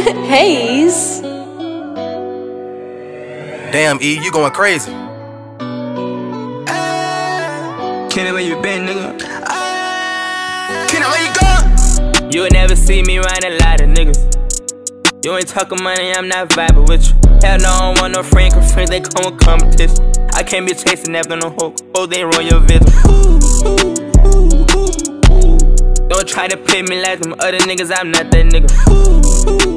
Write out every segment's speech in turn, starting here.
Haze. Damn, E, you going crazy. Kenny, where you been, nigga? Kenny, where you going? You'll never see me around a lot of niggas. You ain't talking money, I'm not vibing with you. Hell no, I don't want no friend, cause friends they come with competition. I can't be chasing after no hoe, oh they run your vision. Don't try to play me like them other niggas, I'm not that nigga.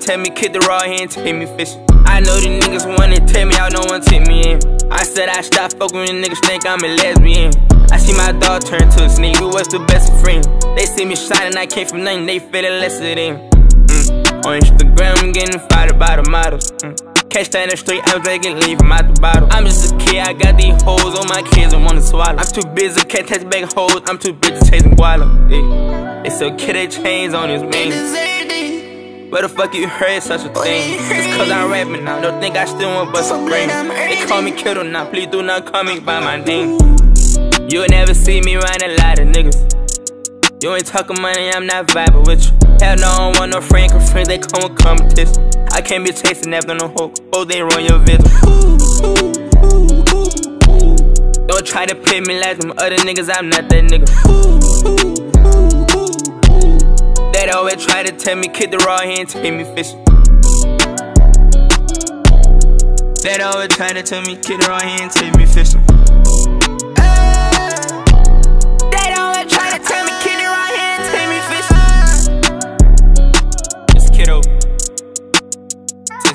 Tell me, kick the raw hand, take me fishing. I know these niggas wanna tell me out, no one take me in. I said I stop fucking with niggas, think I'm a lesbian. I see my dog turn to a snake, we was the best of friends. They see me shining, I came from nothing, they feeling less of them. Mm. On Instagram, I'm getting fired by the models. Mm. Catch that in the street, I'm drinking, leave from out the bottle. I'm just a kid, I got these hoes on my kids and wanna swallow. I'm too busy, can't touch back hoes, I'm too busy chasing guala. Yeah. Still kid they chains on his man. Where the fuck you heard such a thing? Just cause I'm rapping now, don't think I still want bust a brain. They call me Kiddo now, please do not call me by my name. You'll never see me around a lot of niggas. You ain't talking money, I'm not vibing with you. Hell no, I don't want no friend, cause friends they come with competition. I can't be chasing after no hoe, oh they run your vision. Don't try to play me like them other niggas, I'm not that nigga. They always try to tell me, kid the raw hand, take me fishing. They always try to tell me, kid the raw hand, take me fishing.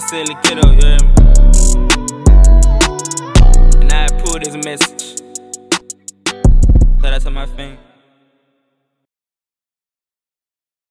Silly kiddo, you hear me? And I pulled this message. Shout out to my fame.